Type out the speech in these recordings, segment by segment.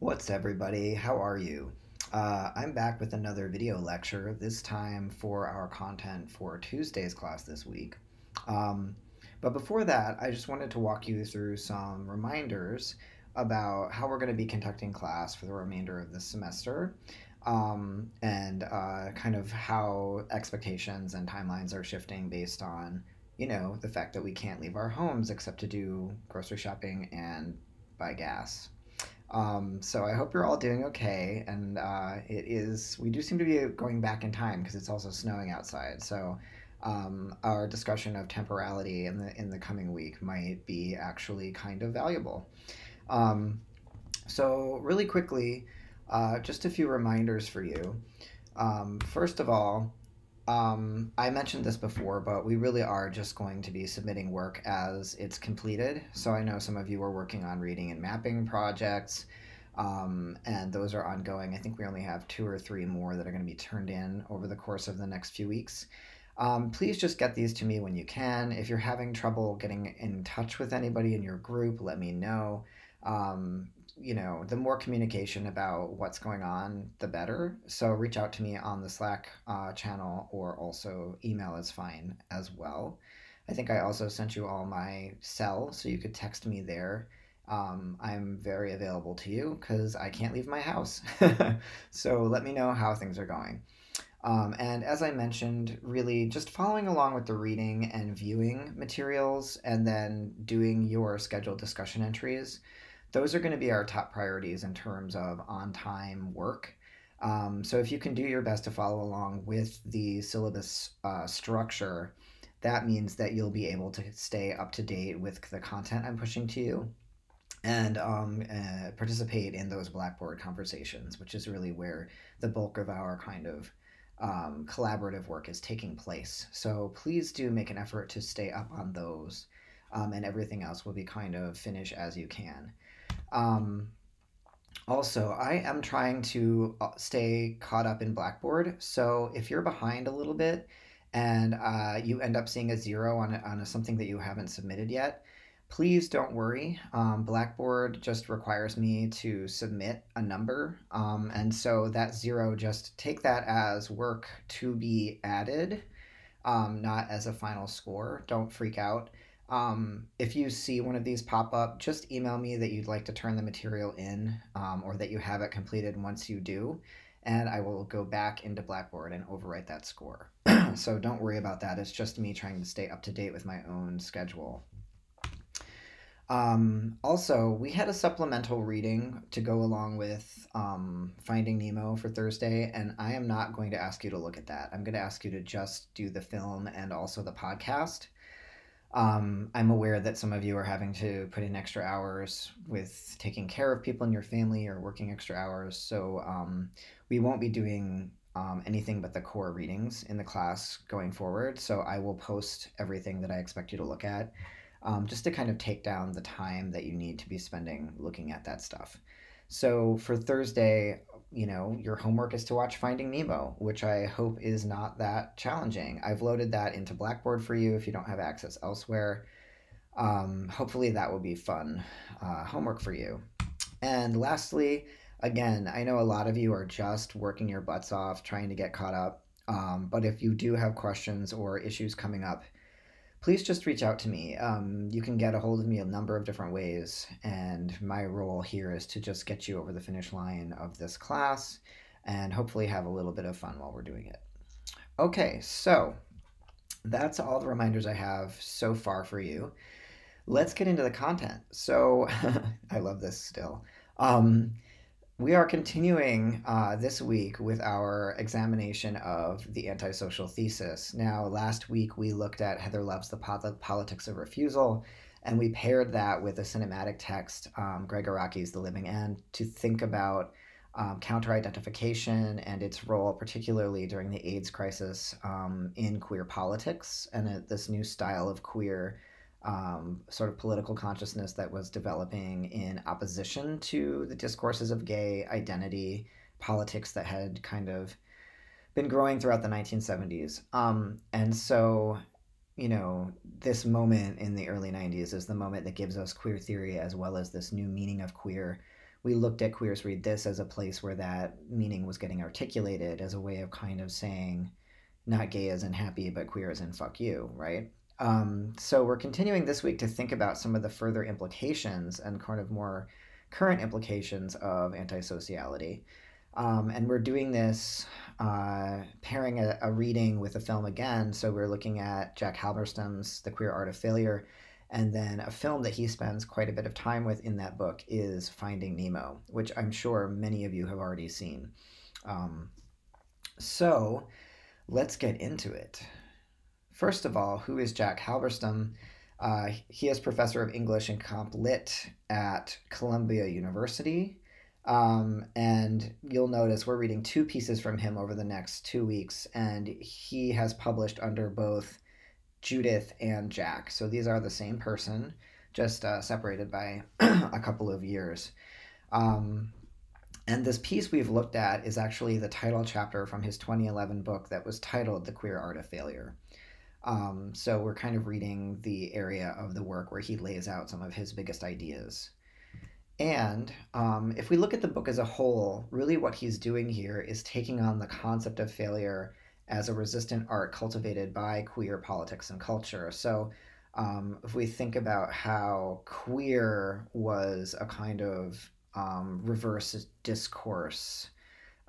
What's everybody? How are you? Uh, I'm back with another video lecture, this time for our content for Tuesday's class this week. Um, but before that, I just wanted to walk you through some reminders about how we're going to be conducting class for the remainder of this semester um, and uh, kind of how expectations and timelines are shifting based on, you know, the fact that we can't leave our homes except to do grocery shopping and buy gas. Um, so I hope you're all doing okay. And uh, it is, we do seem to be going back in time because it's also snowing outside. So um, our discussion of temporality in the in the coming week might be actually kind of valuable. Um, so really quickly, uh, just a few reminders for you. Um, first of all, um, I mentioned this before, but we really are just going to be submitting work as it's completed. So I know some of you are working on reading and mapping projects, um, and those are ongoing. I think we only have two or three more that are going to be turned in over the course of the next few weeks. Um, please just get these to me when you can. If you're having trouble getting in touch with anybody in your group, let me know. You know, the more communication about what's going on, the better. So reach out to me on the Slack uh, channel or also email is fine as well. I think I also sent you all my cell, so you could text me there. Um, I'm very available to you because I can't leave my house. so let me know how things are going. Um, and as I mentioned, really just following along with the reading and viewing materials and then doing your scheduled discussion entries those are going to be our top priorities in terms of on time work. Um, so if you can do your best to follow along with the syllabus uh, structure, that means that you'll be able to stay up to date with the content I'm pushing to you and um, uh, participate in those Blackboard conversations, which is really where the bulk of our kind of um, collaborative work is taking place. So please do make an effort to stay up on those, um, and everything else will be kind of finish as you can. Um, also, I am trying to uh, stay caught up in Blackboard. So if you're behind a little bit and uh, you end up seeing a zero on, a, on a, something that you haven't submitted yet, please don't worry. Um, Blackboard just requires me to submit a number. Um, and so that zero, just take that as work to be added, um, not as a final score. Don't freak out. Um, if you see one of these pop up, just email me that you'd like to turn the material in um, or that you have it completed once you do, and I will go back into Blackboard and overwrite that score. so don't worry about that. It's just me trying to stay up to date with my own schedule. Um, also, we had a supplemental reading to go along with um, Finding Nemo for Thursday, and I am not going to ask you to look at that. I'm going to ask you to just do the film and also the podcast. Um, I'm aware that some of you are having to put in extra hours with taking care of people in your family or working extra hours. So um, we won't be doing um, anything but the core readings in the class going forward. So I will post everything that I expect you to look at um, just to kind of take down the time that you need to be spending looking at that stuff. So for Thursday, you know, your homework is to watch Finding Nemo, which I hope is not that challenging. I've loaded that into Blackboard for you if you don't have access elsewhere. Um, hopefully, that will be fun uh, homework for you. And lastly, again, I know a lot of you are just working your butts off trying to get caught up. Um, but if you do have questions or issues coming up, please just reach out to me. Um, you can get a hold of me a number of different ways, and my role here is to just get you over the finish line of this class and hopefully have a little bit of fun while we're doing it. Okay, so that's all the reminders I have so far for you. Let's get into the content. So, I love this still. Um, we are continuing uh, this week with our examination of the antisocial thesis. Now, last week we looked at Heather Love's The Politics of Refusal, and we paired that with a cinematic text, um, The Living End, to think about um, counter identification and its role, particularly during the AIDS crisis, um, in queer politics and uh, this new style of queer um, sort of political consciousness that was developing in opposition to the discourses of gay identity politics that had kind of been growing throughout the 1970s. Um, and so, you know, this moment in the early 90s is the moment that gives us queer theory as well as this new meaning of queer, we looked at Queers Read This as a place where that meaning was getting articulated as a way of kind of saying, not gay as in happy, but queer as in fuck you, right? Um, so we're continuing this week to think about some of the further implications and kind of more current implications of antisociality. Um, and we're doing this uh, pairing a, a, reading with a film again. So we're looking at Jack Halberstam's The Queer Art of Failure. And then a film that he spends quite a bit of time with in that book is Finding Nemo, which I'm sure many of you have already seen. Um, so let's get into it. First of all, who is Jack Halberstam? Uh, he is professor of English and Comp Lit at Columbia University. Um, and you'll notice we're reading two pieces from him over the next two weeks, and he has published under both Judith and Jack. So these are the same person, just uh, separated by a couple of years. Um, and this piece we've looked at is actually the title chapter from his 2011 book that was titled The Queer Art of Failure. Um, so we're kind of reading the area of the work where he lays out some of his biggest ideas. And um, if we look at the book as a whole, really what he's doing here is taking on the concept of failure as a resistant art cultivated by queer politics and culture. So um, if we think about how queer was a kind of um, reverse discourse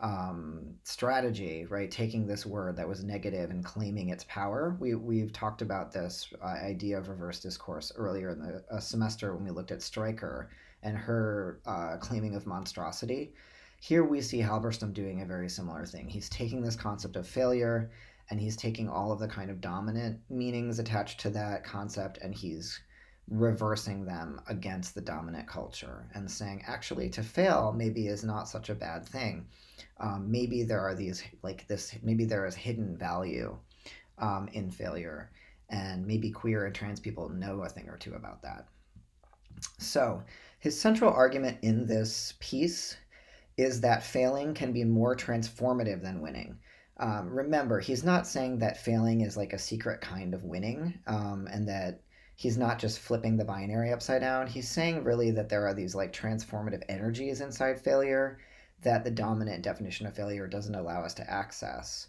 um, strategy, right? Taking this word that was negative and claiming its power. We, we've talked about this uh, idea of reverse discourse earlier in the uh, semester when we looked at Stryker and her uh, claiming of monstrosity. Here we see Halberstam doing a very similar thing. He's taking this concept of failure and he's taking all of the kind of dominant meanings attached to that concept and he's reversing them against the dominant culture and saying actually to fail maybe is not such a bad thing. Um, maybe there are these like this maybe there is hidden value um, in failure and maybe queer and trans people know a thing or two about that. So his central argument in this piece is that failing can be more transformative than winning. Um, remember he's not saying that failing is like a secret kind of winning um, and that he's not just flipping the binary upside down. He's saying really that there are these like transformative energies inside failure that the dominant definition of failure doesn't allow us to access.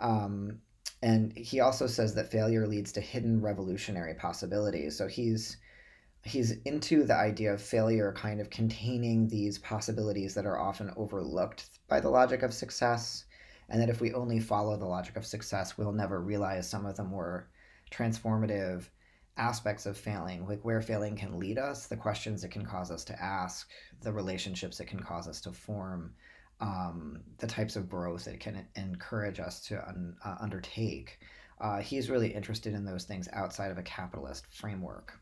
Um, and he also says that failure leads to hidden revolutionary possibilities. So he's he's into the idea of failure kind of containing these possibilities that are often overlooked by the logic of success and that if we only follow the logic of success we'll never realize some of the more transformative aspects of failing, like where failing can lead us, the questions it can cause us to ask, the relationships it can cause us to form, um, the types of growth it can encourage us to un, uh, undertake. Uh, he's really interested in those things outside of a capitalist framework.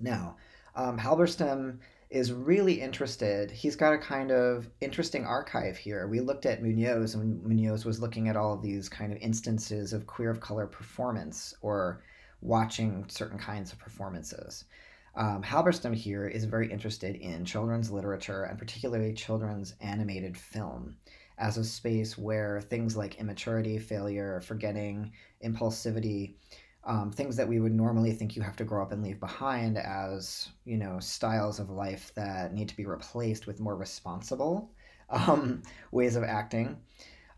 Now, um, Halberstam is really interested. He's got a kind of interesting archive here. We looked at Munoz, and Munoz was looking at all of these kind of instances of queer of color performance or watching certain kinds of performances. Um, Halberstam here is very interested in children's literature and particularly children's animated film as a space where things like immaturity, failure, forgetting, impulsivity, um, things that we would normally think you have to grow up and leave behind as you know styles of life that need to be replaced with more responsible um, ways of acting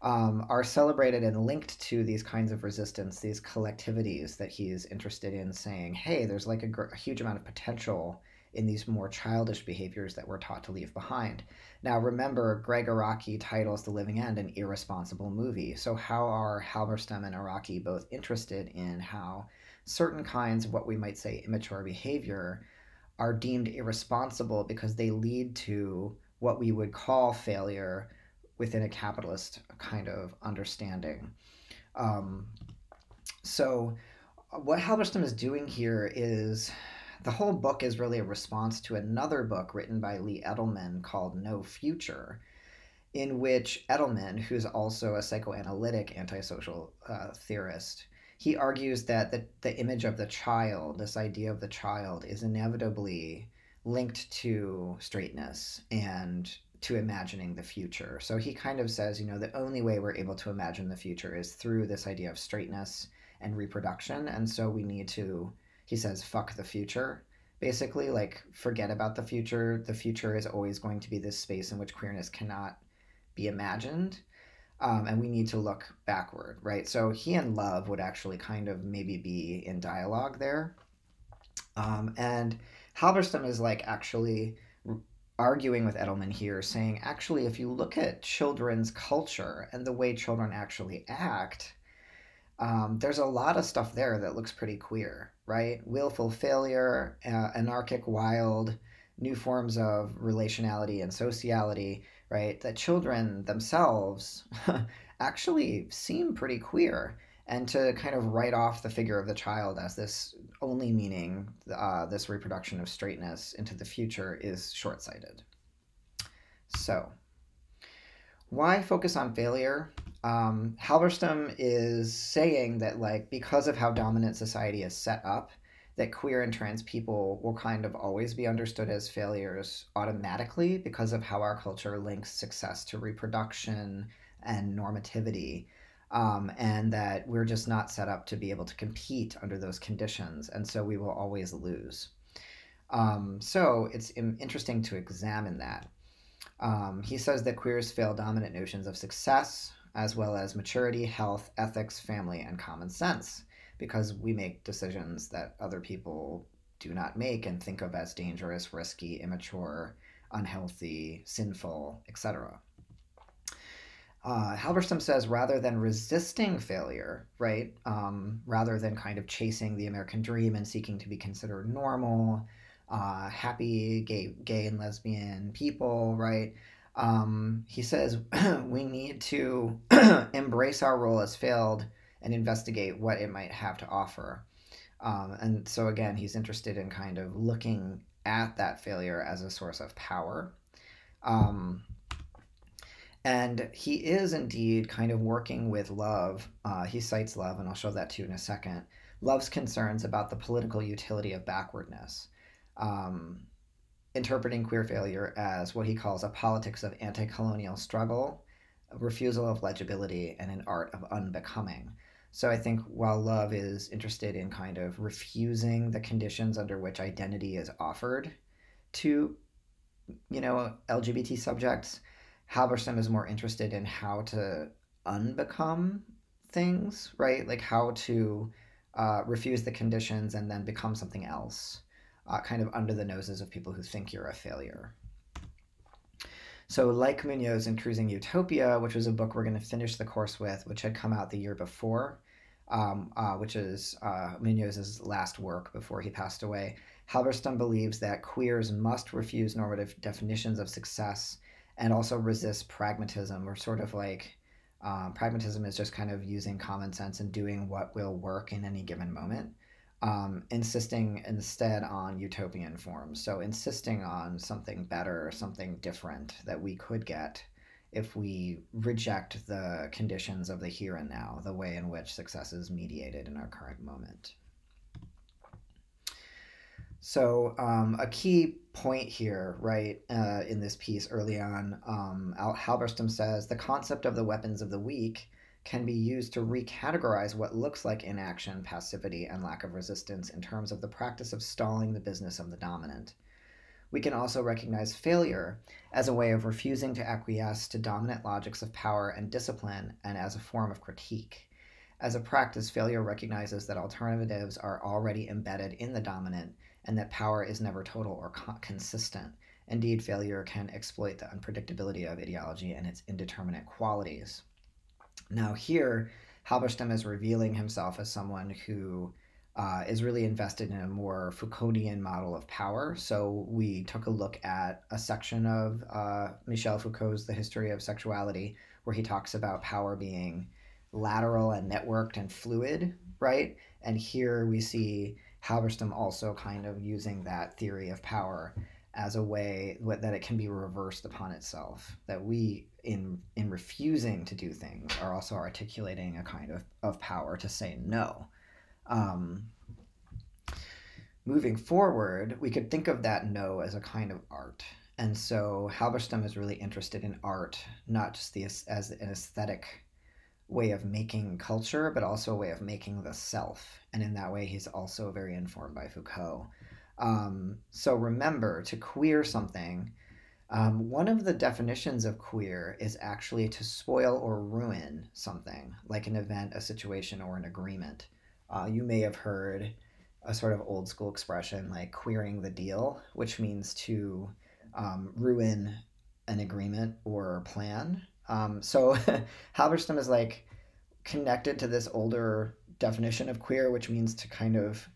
um, are celebrated and linked to these kinds of resistance, these collectivities that he's interested in saying, hey, there's like a, gr- a, huge amount of potential in these more childish behaviors that we're taught to leave behind. Now, remember, Gregg Araki titles The Living End an irresponsible movie. So, how are Halberstam and Araki both interested in how certain kinds of what we might say immature behavior are deemed irresponsible because they lead to what we would call failure within a capitalist kind of understanding. Um, so, what Halberstam is doing here is the whole book is really a response to another book written by Lee Edelman called No Future, in which Edelman, who's also a psychoanalytic antisocial uh, theorist, he argues that the, the image of the child, this idea of the child, is inevitably linked to straightness and to imagining the future. So he kind of says, you know, the only way we're able to imagine the future is through this idea of straightness and reproduction. And so we need to, he says, fuck the future. Basically like forget about the future. The future is always going to be this space in which queerness cannot be imagined. Um, and we need to look backward right? So he and love would actually kind of maybe be in dialogue there. Um, and halberstam is like actually arguing with edelman here saying actually if you look at children's culture and the way children actually act um, there's a lot of stuff there that looks pretty queer, right? Willful failure, uh, anarchic wild, new forms of relationality and sociality, right? That children themselves actually seem pretty queer. And to kind of write off the figure of the child as this only meaning uh, this reproduction of straightness into the future is short sighted. So, why focus on failure? um, Halberstam is saying that like because of how dominant society is set up, that queer and trans people will kind of always be understood as failures automatically because of how our culture links success to reproduction and normativity. Um, and that we're just not set up to be able to compete under those conditions. And so we will always lose. Um, so it's interesting to examine that. Um, he says that queers fail dominant notions of success, as well as maturity, health, ethics, family, and common sense, because we make decisions that other people do not make and think of as dangerous, risky, immature, unhealthy, sinful, etc. Uh, Halberstam says rather than resisting failure, right, um, rather than kind of chasing the American dream and seeking to be considered normal, uh, happy gay, gay and lesbian people, right, um, he says we need to embrace our role as failed and investigate what it might have to offer. Um, and so, again, he's interested in kind of looking at that failure as a source of power. Um, and he is indeed kind of working with Love. Uh, he cites Love, and I'll show that to you in a second. Love's concerns about the political utility of backwardness. Um, interpreting queer failure as what he calls a politics of anti colonial struggle, a refusal of legibility, and an art of unbecoming. So I think while Love is interested in kind of refusing the conditions under which identity is offered to, you know, LGBT subjects, Halberstam is more interested in how to unbecome things, right? Like how to uh, refuse the conditions and then become something else uh, kind of under the noses of people who think you're a failure. So, like Munoz in Cruising Utopia, which was a book we're going to finish the course with, which had come out the year before, um, uh, which is uh, Munoz's last work before he passed away, Halberstam believes that queers must refuse normative definitions of success and also resist pragmatism, or sort of like um, pragmatism is just kind of using common sense and doing what will work in any given moment um, insisting instead on utopian forms. So, insisting on something better, something different that we could get if we reject the conditions of the here and now, the way in which success is mediated in our current moment. So, um, a key point here, right, uh, in this piece early on, um, Halberstam says the concept of the weapons of the weak can be used to recategorize what looks like inaction, passivity, and lack of resistance in terms of the practice of stalling the business of the dominant. We can also recognize failure as a way of refusing to acquiesce to dominant logics of power and discipline and as a form of critique. As a practice, failure recognizes that alternatives are already embedded in the dominant and that power is never total or co- consistent. Indeed, failure can exploit the unpredictability of ideology and its indeterminate qualities. Now, here, Halberstam is revealing himself as someone who uh, is really invested in a more Foucauldian model of power. So we took a look at a section of uh, Michel Foucault's The History of Sexuality, where he talks about power being lateral and networked and fluid, right? And here we see Halberstam also kind of using that theory of power as a way that it can be reversed upon itself. That we in in refusing to do things are also articulating a kind of, of power to say no. Um, moving forward, we could think of that no as a kind of art. And so Halberstam is really interested in art, not just the, as an aesthetic way of making culture, but also a way of making the self. And in that way, he's also very informed by Foucault. Um, so remember to queer something. Um, one of the definitions of queer is actually to spoil or ruin something, like an event, a situation, or an agreement. Uh, you may have heard a sort of old school expression like queering the deal, which means to um, ruin an agreement or plan. Um, so Halberstam is like connected to this older definition of queer, which means to kind of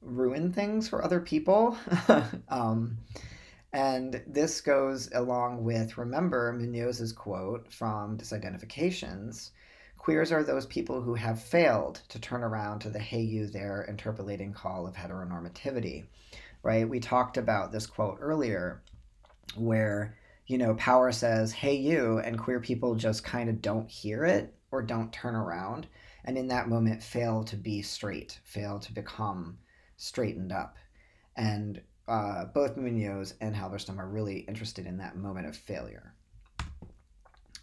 ruin things for other people. um, and this goes along with, remember Munoz's quote from Disidentifications queers are those people who have failed to turn around to the hey you there interpellating call of heteronormativity, right? We talked about this quote earlier where, you know, power says, hey you, and queer people just kind of don't hear it or don't turn around. And in that moment, fail to be straight, fail to become straightened up. And uh, both Munoz and Halberstam are really interested in that moment of failure.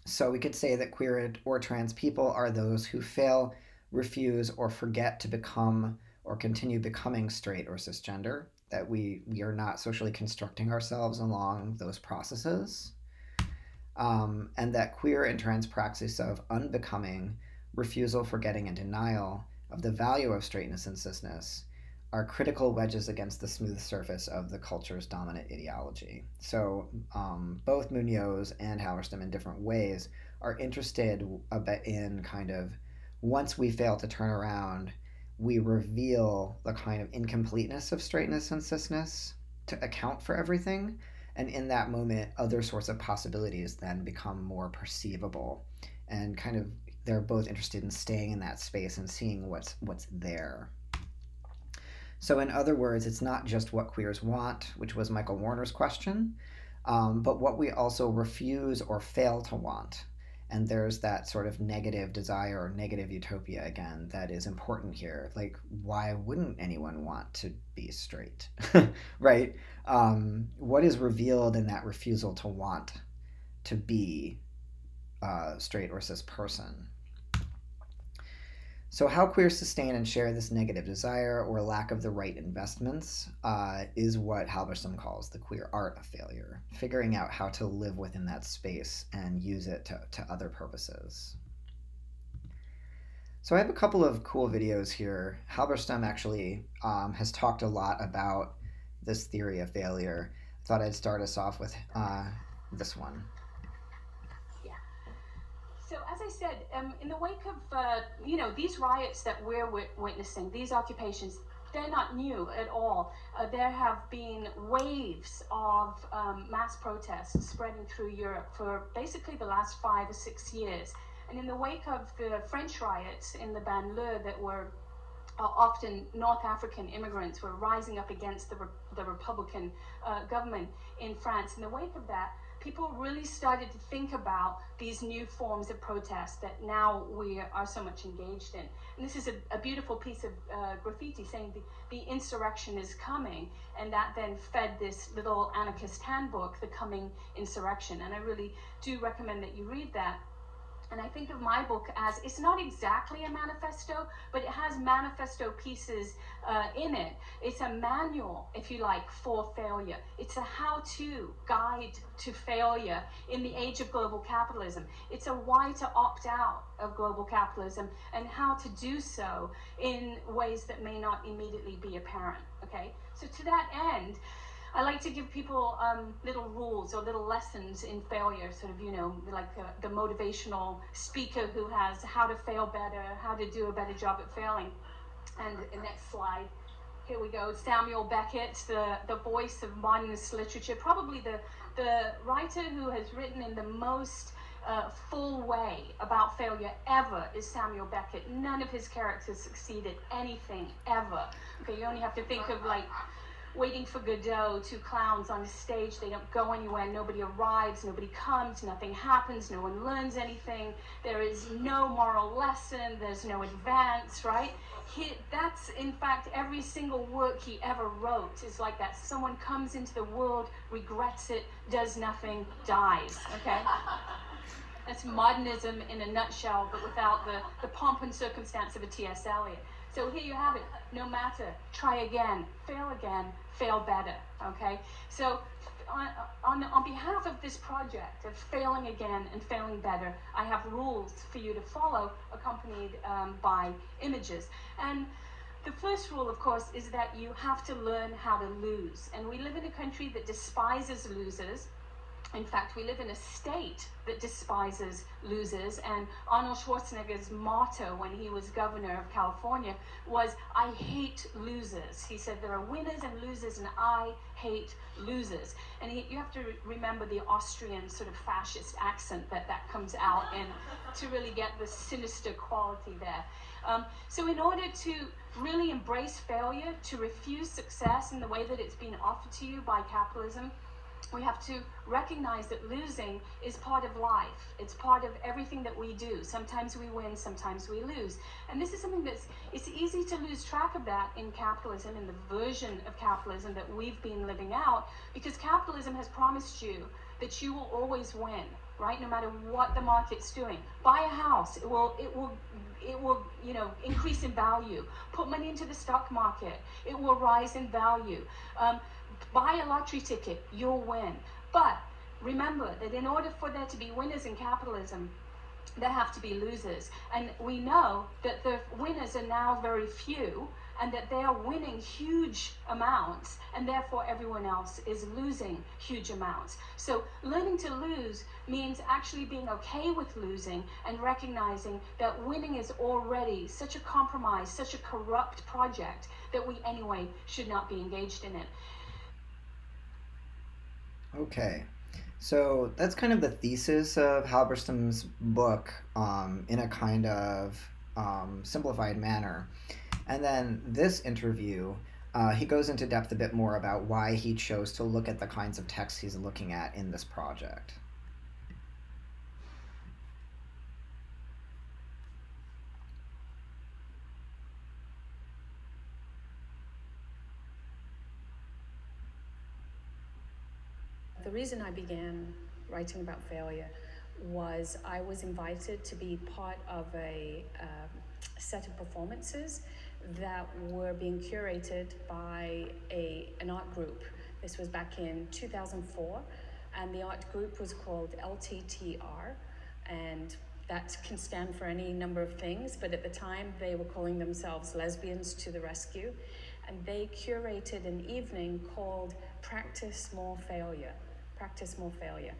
So we could say that queer or trans people are those who fail, refuse, or forget to become or continue becoming straight or cisgender, that we, we are not socially constructing ourselves along those processes, um, and that queer and trans praxis of unbecoming, refusal, forgetting, and denial of the value of straightness and cisness are critical wedges against the smooth surface of the culture's dominant ideology. So um, both Munoz and Halberstam, in different ways, are interested in kind of once we fail to turn around, we reveal the kind of incompleteness of straightness and cisness to account for everything. And in that moment, other sorts of possibilities then become more perceivable. And kind of they're both interested in staying in that space and seeing what's what's there. So, in other words, it's not just what queers want, which was Michael Warner's question, um, but what we also refuse or fail to want. And there's that sort of negative desire or negative utopia again that is important here. Like, why wouldn't anyone want to be straight? right? Um, what is revealed in that refusal to want to be uh, straight or cis person? So, how queers sustain and share this negative desire or lack of the right investments uh, is what Halberstam calls the queer art of failure, figuring out how to live within that space and use it to, to other purposes. So, I have a couple of cool videos here. Halberstam actually um, has talked a lot about this theory of failure. I thought I'd start us off with uh, this one. So as I said, um, in the wake of uh, you know these riots that we're witnessing, these occupations, they're not new at all. Uh, there have been waves of um, mass protests spreading through Europe for basically the last five or six years. And in the wake of the French riots in the banlieue that were uh, often North African immigrants were rising up against the, re the Republican uh, government in France. In the wake of that, people really started to think about these new forms of protest that now we are so much engaged in. And this is a, a beautiful piece of uh, graffiti saying the, the insurrection is coming, and that then fed this little anarchist handbook, The Coming Insurrection. And I really do recommend that you read that and I think of my book as it's not exactly a manifesto, but it has manifesto pieces uh, in it. It's a manual, if you like, for failure. It's a how to guide to failure in the age of global capitalism. It's a why to opt out of global capitalism and how to do so in ways that may not immediately be apparent. Okay, so to that end, I like to give people um, little rules or little lessons in failure, sort of, you know, like uh, the motivational speaker who has how to fail better, how to do a better job at failing. And the next slide, here we go. Samuel Beckett, the, the voice of modernist literature, probably the, the writer who has written in the most uh, full way about failure ever is Samuel Beckett. None of his characters succeeded anything ever. Okay, you only have to think of like waiting for Godot, two clowns on a stage. They don't go anywhere. Nobody arrives. Nobody comes. Nothing happens. No one learns anything. There is no moral lesson. There's no advance, right? He, that's, in fact, every single work he ever wrote is like that. Someone comes into the world, regrets it, does nothing, dies, okay? That's modernism in a nutshell, but without the, the pomp and circumstance of a T.S. Eliot. So here you have it. No matter. Try again. Fail again. Fail better. Okay, so on, on, on behalf of this project of failing again and failing better, I have rules for you to follow, accompanied um, by images. And the first rule, of course, is that you have to learn how to lose. And we live in a country that despises losers. In fact, we live in a state that despises losers. And Arnold Schwarzenegger's motto when he was governor of California was, I hate losers. He said, There are winners and losers, and I hate losers. And he, you have to remember the Austrian sort of fascist accent that that comes out in to really get the sinister quality there. Um, so, in order to really embrace failure, to refuse success in the way that it's been offered to you by capitalism, we have to recognize that losing is part of life. It's part of everything that we do. Sometimes we win, sometimes we lose. And this is something that's, it's easy to lose track of that in capitalism, in the version of capitalism that we've been living out, because capitalism has promised you that you will always win, right? No matter what the market's doing. Buy a house, it will, it will, it will, you know, increase in value. Put money into the stock market, it will rise in value. Um, buy a lottery ticket, you'll win. But remember that in order for there to be winners in capitalism, there have to be losers. And we know that the winners are now very few and that they are winning huge amounts and therefore everyone else is losing huge amounts. So learning to lose means actually being okay with losing and recognizing that winning is already such a compromise, such a corrupt project that we anyway should not be engaged in it. Okay. So that's kind of the thesis of Halberstam's book um, in a kind of um, simplified manner. And then this interview, uh, he goes into depth a bit more about why he chose to look at the kinds of texts he's looking at in this project. The reason I began writing about failure was I was invited to be part of a um, set of performances that were being curated by a, an art group. This was back in 2004, and the art group was called LTTR, and that can stand for any number of things, but at the time they were calling themselves Lesbians to the Rescue, and they curated an evening called Practice More Failure practice more failure.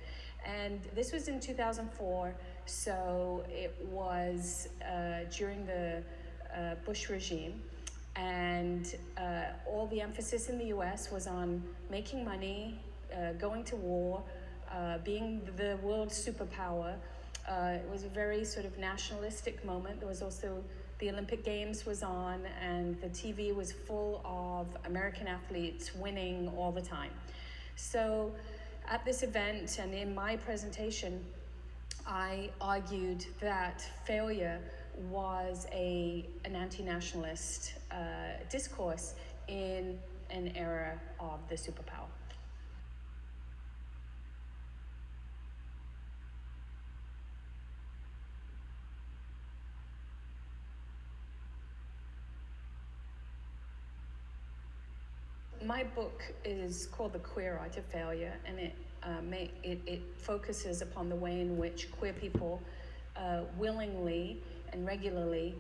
And this was in 2004, so it was uh, during the uh, Bush regime. And uh, all the emphasis in the US was on making money, uh, going to war, uh, being the world superpower. Uh, it was a very sort of nationalistic moment. There was also the Olympic Games was on, and the TV was full of American athletes winning all the time. So at this event and in my presentation, I argued that failure was a, an anti-nationalist uh, discourse in an era of the superpower. My book is called The Queer Art of Failure, and it, uh, may, it, it, focuses upon the way in which queer people uh, willingly and regularly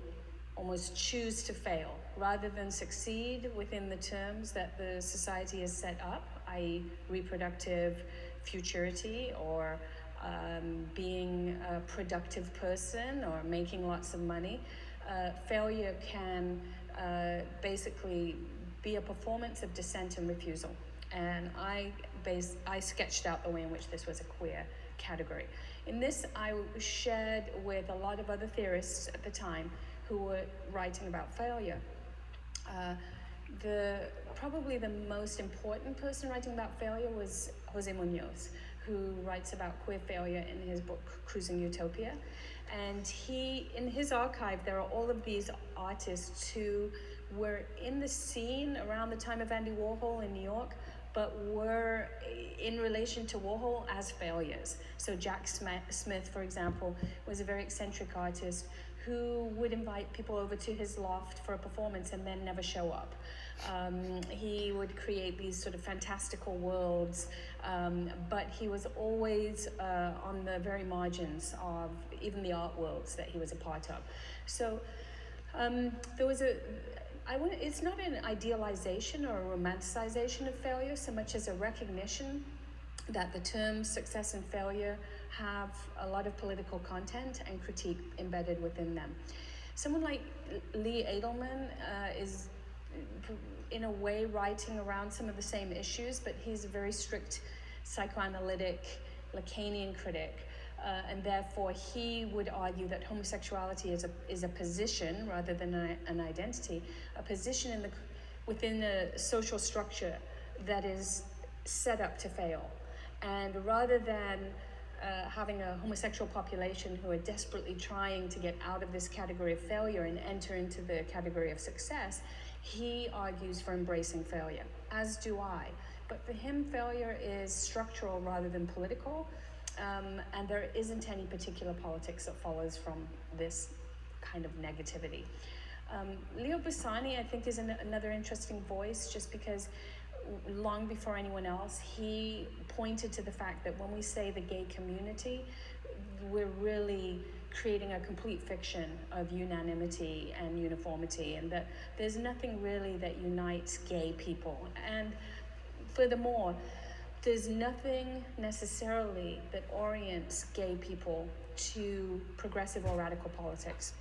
almost choose to fail rather than succeed within the terms that the society has set up, i.e., reproductive futurity or um, being a productive person or making lots of money. Uh, failure can uh, basically be a performance of dissent and refusal. And I, based, I sketched out the way in which this was a queer category. In this, I shared with a lot of other theorists at the time who were writing about failure. Uh, the, probably the most important person writing about failure was Jose Munoz, who writes about queer failure in his book Cruising Utopia. And he, in his archive, there are all of these artists who were in the scene around the time of Andy Warhol in New York, but were in relation to Warhol as failures. So Jack Smith, for example, was a very eccentric artist who would invite people over to his loft for a performance and then never show up. Um, he would create these sort of fantastical worlds, um, but he was always uh, on the very margins of even the art worlds that he was a part of. So um, there was a I would, it's not an idealization or a romanticization of failure so much as a recognition that the terms success and failure have a lot of political content and critique embedded within them. Someone like Lee Edelman uh, is, in a way, writing around some of the same issues, but he's a very strict psychoanalytic Lacanian critic. Uh, and therefore, he would argue that homosexuality is a, is a position rather than a, an identity, a position in the, within a social structure that is set up to fail. And rather than uh, having a homosexual population who are desperately trying to get out of this category of failure and enter into the category of success, he argues for embracing failure, as do I. But for him, failure is structural rather than political, um, and there isn't any particular politics that follows from this kind of negativity. Um, Leo Bersani, I think, is an, another interesting voice just because long before anyone else, he pointed to the fact that when we say the gay community, we're really creating a complete fiction of unanimity and uniformity, and that there's nothing really that unites gay people. And furthermore, there's nothing necessarily that orients gay people to progressive or radical politics.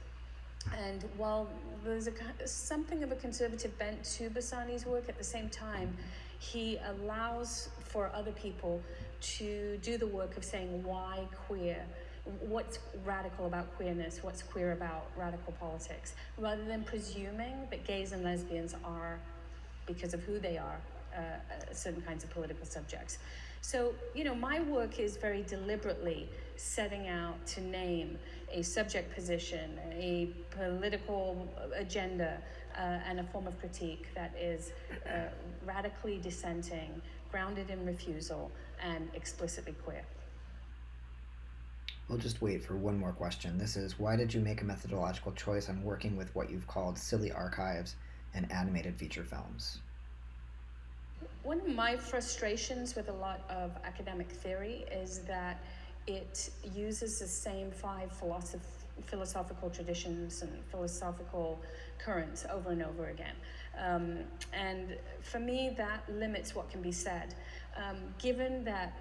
And while there's a, something of a conservative bent to Bersani's work, at the same time, he allows for other people to do the work of saying why queer, what's radical about queerness, what's queer about radical politics, rather than presuming that gays and lesbians are, because of who they are, uh, certain kinds of political subjects. So, you know, my work is very deliberately setting out to name a subject position, a political agenda, uh, and a form of critique that is uh, radically dissenting, grounded in refusal, and explicitly queer. We'll just wait for one more question. This is Why did you make a methodological choice on working with what you've called silly archives and animated feature films? One of my frustrations with a lot of academic theory is that it uses the same five philosoph- philosophical traditions and philosophical currents over and over again. Um, and for me, that limits what can be said. Um, given that,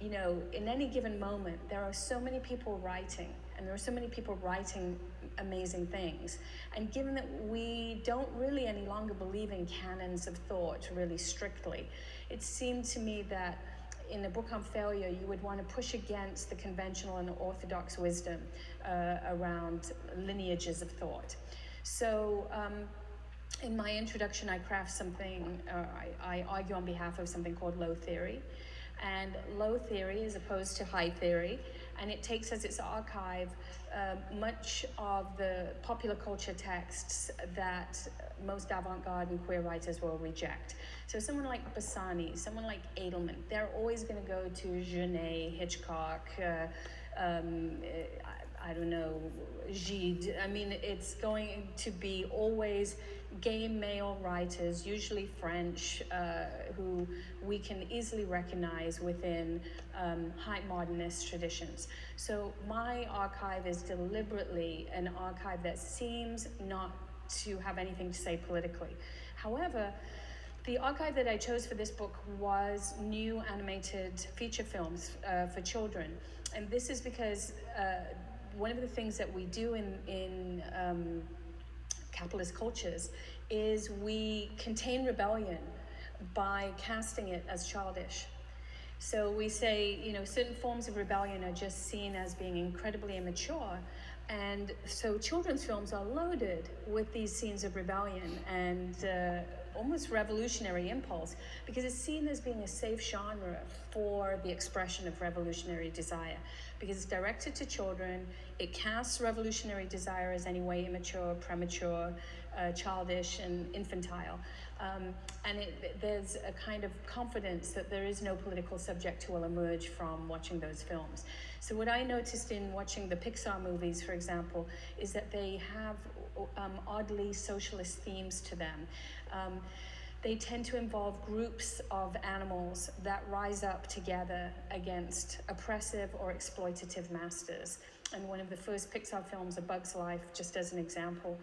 you know, in any given moment, there are so many people writing, and there are so many people writing amazing things. And given that we don't really any longer believe in canons of thought really strictly, it seemed to me that in a book on failure, you would want to push against the conventional and orthodox wisdom uh, around lineages of thought. So, um, in my introduction, I craft something, uh, I, I, argue on behalf of something called low theory. And low theory as opposed to high theory, and it takes as its archive uh, much of the popular culture texts that most avant garde and queer writers will reject. So, someone like Bersani, someone like Edelman, they're always going to go to Genet, Hitchcock. Uh, um, I don't know, Gide. I mean, it's going to be always gay male writers, usually French, uh, who we can easily recognize within um, high modernist traditions. So my archive is deliberately an archive that seems not to have anything to say politically. However, the archive that I chose for this book was new animated feature films uh, for children. And this is because uh, one of the things that we do in, in um, capitalist cultures is we contain rebellion by casting it as childish. So we say, you know, certain forms of rebellion are just seen as being incredibly immature. And so children's films are loaded with these scenes of rebellion and uh, almost revolutionary impulse because it's seen as being a safe genre for the expression of revolutionary desire because it's directed to children. It casts revolutionary desire as anyway immature, premature, uh, childish and infantile. Um, and it, there's a kind of confidence that there is no political subject who will emerge from watching those films. So, what I noticed in watching the Pixar movies, for example, is that they have um, oddly socialist themes to them. Um, they tend to involve groups of animals that rise up together against oppressive or exploitative masters. And one of the first Pixar films, A Bug's Life, just as an example,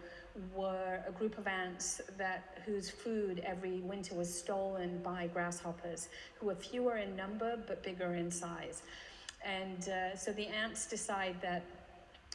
were a group of ants that whose food every winter was stolen by grasshoppers, who were fewer in number but bigger in size. And uh, so the ants decide that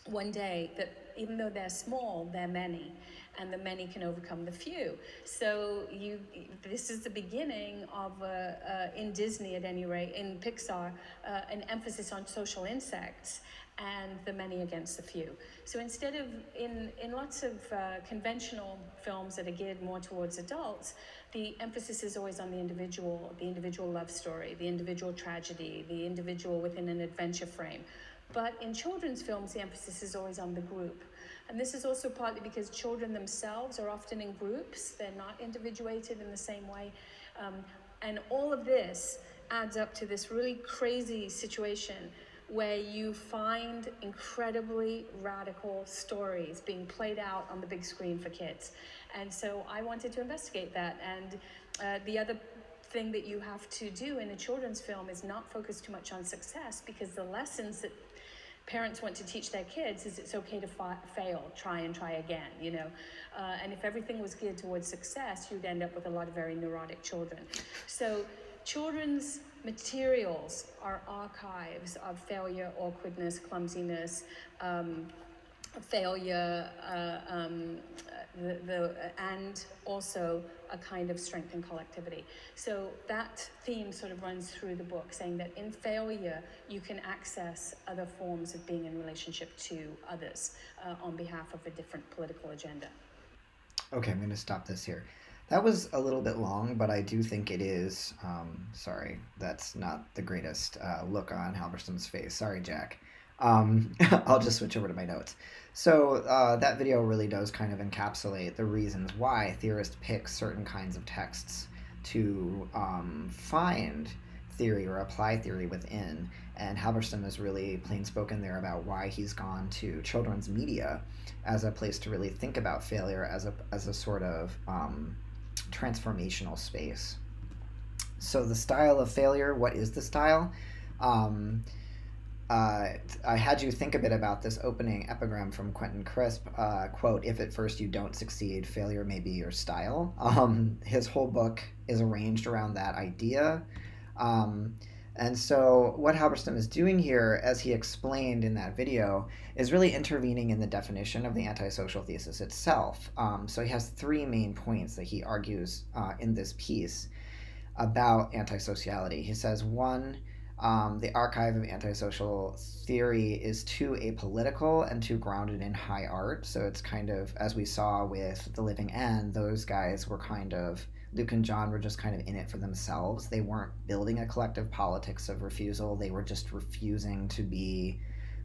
one day that even though they're small, they're many, and the many can overcome the few. So you, this is the beginning of, uh, uh, in Disney at any rate, in Pixar, uh, an emphasis on social insects and the many against the few. So instead of, in, in lots of uh, conventional films that are geared more towards adults, the emphasis is always on the individual, the individual love story, the individual tragedy, the individual within an adventure frame. But in children's films, the emphasis is always on the group. And this is also partly because children themselves are often in groups, they're not individuated in the same way. Um, and all of this adds up to this really crazy situation where you find incredibly radical stories being played out on the big screen for kids. And so I wanted to investigate that. And uh, the other thing that you have to do in a children's film is not focus too much on success because the lessons that parents want to teach their kids is it's okay to fa- fail, try and try again, you know. Uh, and if everything was geared towards success, you'd end up with a lot of very neurotic children. So children's materials are archives of failure, awkwardness, clumsiness, um, failure, uh, um, the, the, and also a kind of strength and collectivity. So that theme sort of runs through the book, saying that in failure, you can access other forms of being in relationship to others uh, on behalf of a different political agenda. Okay, I'm going to stop this here. That was a little bit long, but I do think it is. Um, sorry, that's not the greatest uh, look on Halberstam's face. Sorry, Jack. Um, I'll just switch over to my notes. So uh, that video really does kind of encapsulate the reasons why theorists pick certain kinds of texts to um, find theory or apply theory within. And Halberstam is really plain spoken there about why he's gone to children's media as a place to really think about failure as a, as a sort of um, transformational space. So, the style of failure, what is the style? Um, uh, I had you think a bit about this opening epigram from Quentin Crisp. Uh, quote, if at first you don't succeed, failure may be your style. Um, his whole book is arranged around that idea. Um, and so, what Halberstam is doing here, as he explained in that video, is really intervening in the definition of the antisocial thesis itself. Um, so, he has three main points that he argues uh, in this piece about antisociality. He says, one, um, the archive of antisocial theory is too apolitical and too grounded in high art. So it's kind of, as we saw with The Living End, those guys were kind of, Luke and John were just kind of in it for themselves. They weren't building a collective politics of refusal, they were just refusing to be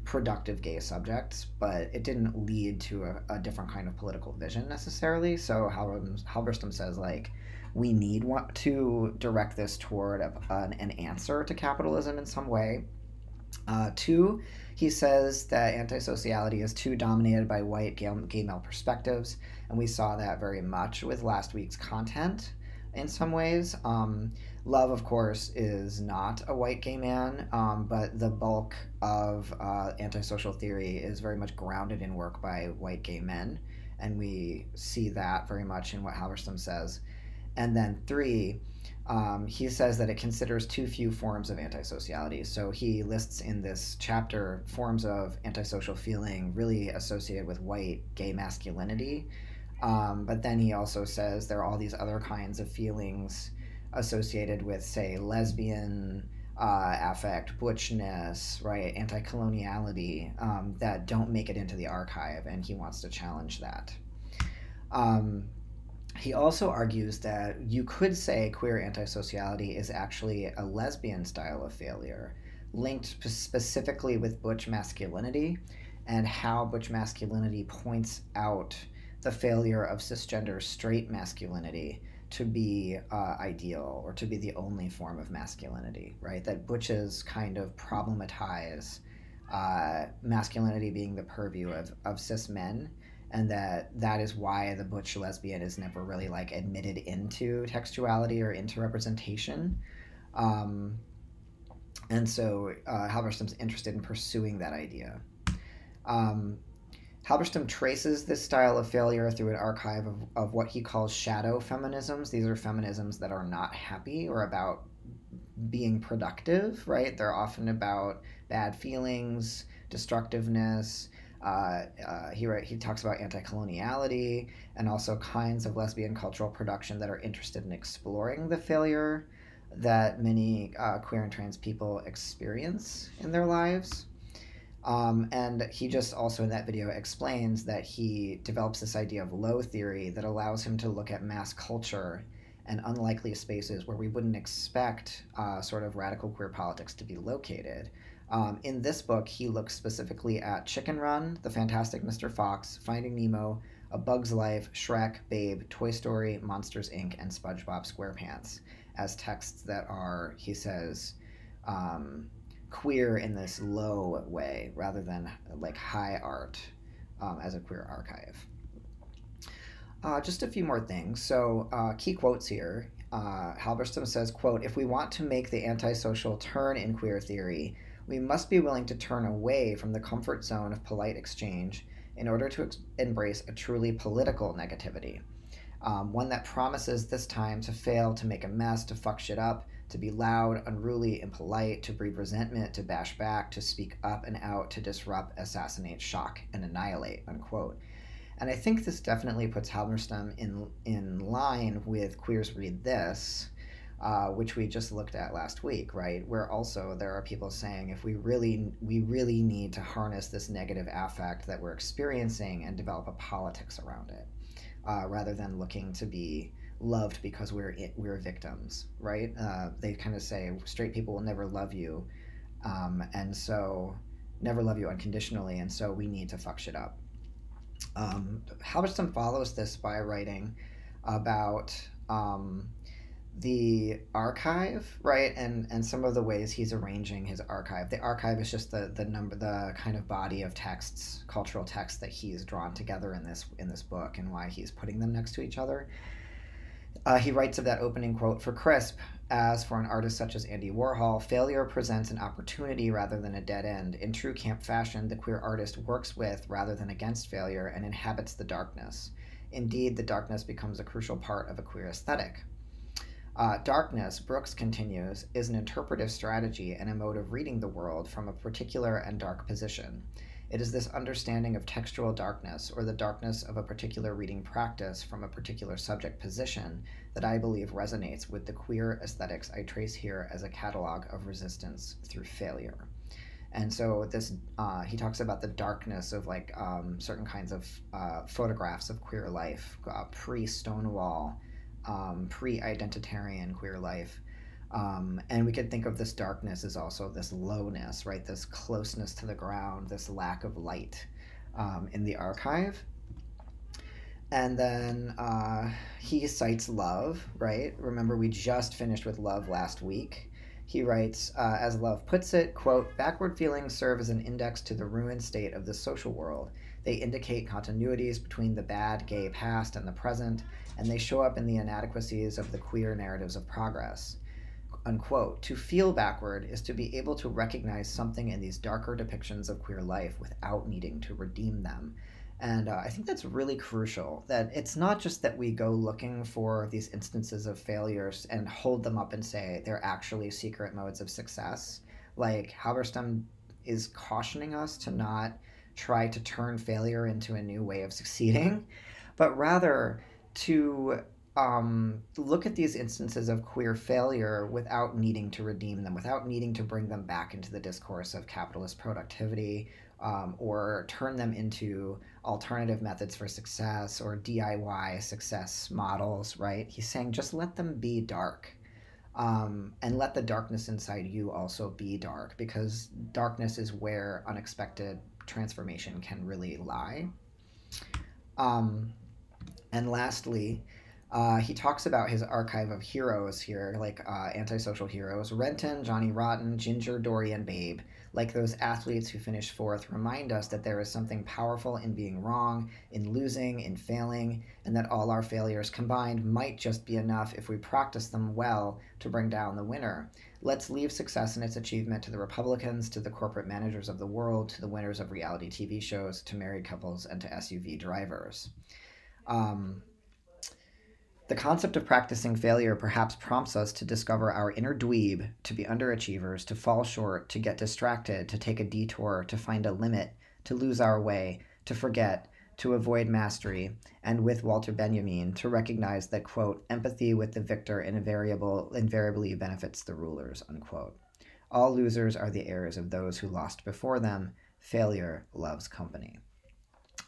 productive gay subjects, but it didn't lead to a, a different kind of political vision necessarily. So Halberstam says, like, we need to direct this toward an, an, answer to capitalism in some way. Uh, two, he says that antisociality is too dominated by white gay, gay male perspectives, and we saw that very much with last week's content in some ways. Um, love, of course, is not a white gay man, um, but the bulk of uh, antisocial theory is very much grounded in work by white gay men, and we see that very much in what Halberstam says. And then three, um, he says that it considers too few forms of antisociality. So he lists in this chapter forms of antisocial feeling really associated with white gay masculinity. Um, but then he also says there are all these other kinds of feelings associated with, say, lesbian uh, affect, butchness, right, anti coloniality um, that don't make it into the archive, and he wants to challenge that. Um, he also argues that you could say queer antisociality is actually a lesbian style of failure, linked specifically with butch masculinity and how butch masculinity points out the failure of cisgender straight masculinity to be uh, ideal or to be the only form of masculinity, right? That butches kind of problematize uh, masculinity being the purview of, of cis men and that that is why the butch lesbian is never really like admitted into textuality or into representation. Um, and so uh, halberstam's interested in pursuing that idea. Um, halberstam traces this style of failure through an archive of, of what he calls shadow feminisms. These are feminisms that are not happy or about being productive right? They're often about bad feelings destructiveness uh, uh, he write, he talks about anti-coloniality and also kinds of lesbian cultural production that are interested in exploring the failure that many uh, queer and trans people experience in their lives. Um, and he just also in that video explains that he develops this idea of low theory that allows him to look at mass culture and unlikely spaces where we wouldn't expect uh, sort of radical queer politics to be located. Um, in this book, he looks specifically at Chicken Run, The Fantastic Mr. Fox, Finding Nemo, A Bug's Life, Shrek, Babe, Toy Story, Monsters Inc., and SpongeBob SquarePants as texts that are, he says, um, queer in this low way rather than like high art um, as a queer archive. Uh, just a few more things. So, uh, key quotes here. Uh, Halberstam says, quote, if we want to make the antisocial turn in queer theory, we must be willing to turn away from the comfort zone of polite exchange in order to ex- embrace a truly political negativity. Um, one that promises this time to fail, to make a mess, to fuck shit up, to be loud, unruly, impolite, to breed resentment, to bash back, to speak up and out, to disrupt, assassinate, shock, and annihilate, unquote. And I think this definitely puts Halberstam in, in line with Queers Read This, uh, which we just looked at last week, right? Where also there are people saying if we really we really need to harness this negative affect that we're experiencing and develop a politics around it, uh, rather than looking to be loved because we're we're victims, right? Uh, they kind of say straight people will never love you, um, and so never love you unconditionally, and so we need to fuck shit up. Um, Halberstam follows this by writing about um, the archive right? And and some of the ways he's arranging his archive. The archive is just the the number the kind of body of texts cultural texts that he's drawn together in this in this book and why he's putting them next to each other. Uh, he writes of that opening quote for crisp as for an artist such as andy warhol failure presents an opportunity rather than a dead end. In true camp fashion the queer artist works with rather than against failure and inhabits the darkness. Indeed the darkness becomes a crucial part of a queer aesthetic uh, darkness, Brooks continues, is an interpretive strategy and a mode of reading the world from a particular and dark position. It is this understanding of textual darkness, or the darkness of a particular reading practice from a particular subject position, that I believe resonates with the queer aesthetics I trace here as a catalog of resistance through failure. And so this, uh, he talks about the darkness of like um, certain kinds of uh, photographs of queer life, uh, pre-Stonewall, um, pre identitarian queer life. Um, and we could think of this darkness as also this lowness, right? This closeness to the ground, this lack of light um, in the archive. And then uh, he cites love, right? Remember, we just finished with love last week. He writes, uh, as Love puts it, quote, backward feelings serve as an index to the ruined state of the social world. They indicate continuities between the bad gay past and the present, and they show up in the inadequacies of the queer narratives of progress. Unquote. To feel backward is to be able to recognize something in these darker depictions of queer life without needing to redeem them. And uh, I think that's really crucial that it's not just that we go looking for these instances of failures and hold them up and say they're actually secret modes of success. Like Halberstam is cautioning us to not try to turn failure into a new way of succeeding, but rather to um, look at these instances of queer failure without needing to redeem them, without needing to bring them back into the discourse of capitalist productivity um, or turn them into alternative methods for success or DIY success models, right? He's saying just let them be dark. Um, and let the darkness inside you also be dark because darkness is where unexpected transformation can really lie. Um, And lastly, uh, he talks about his archive of heroes here, like uh, antisocial heroes. Renton, Johnny Rotten, Ginger, Dorian, Babe, like those athletes who finished fourth, remind us that there is something powerful in being wrong, in losing, in failing, and that all our failures combined might just be enough if we practice them well to bring down the winner. Let's leave success and its achievement to the Republicans, to the corporate managers of the world, to the winners of reality TV shows, to married couples, and to SUV drivers. Um, the concept of practicing failure perhaps prompts us to discover our inner dweeb, to be underachievers, to fall short, to get distracted, to take a detour, to find a limit, to lose our way, to forget, to avoid mastery, and with Walter Benjamin, to recognize that, quote, empathy with the victor invariably benefits the rulers, unquote. All losers are the heirs of those who lost before them. Failure loves company.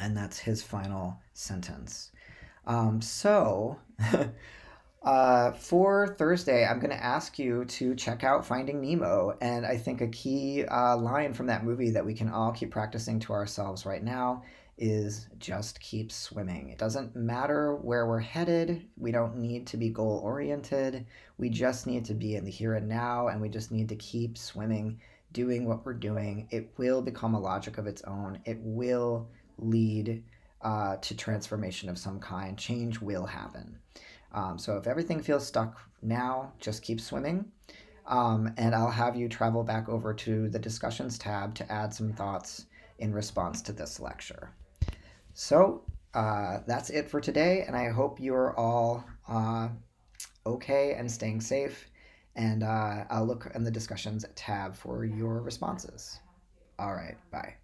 And that's his final sentence. Um, so, uh, for Thursday, I'm going to ask you to check out Finding Nemo. And I think a key uh, line from that movie that we can all keep practicing to ourselves right now is just keep swimming. It doesn't matter where we're headed. We don't need to be goal oriented. We just need to be in the here and now, and we just need to keep swimming, doing what we're doing. It will become a logic of its own. It will lead uh, to transformation of some kind. Change will happen. Um, so if everything feels stuck now, just keep swimming. Um, and I'll have you travel back over to the discussions tab to add some thoughts in response to this lecture. So uh, that's it for today, and I hope you're all uh, okay and staying safe. And uh, I'll look in the discussions tab for your responses. All right, bye.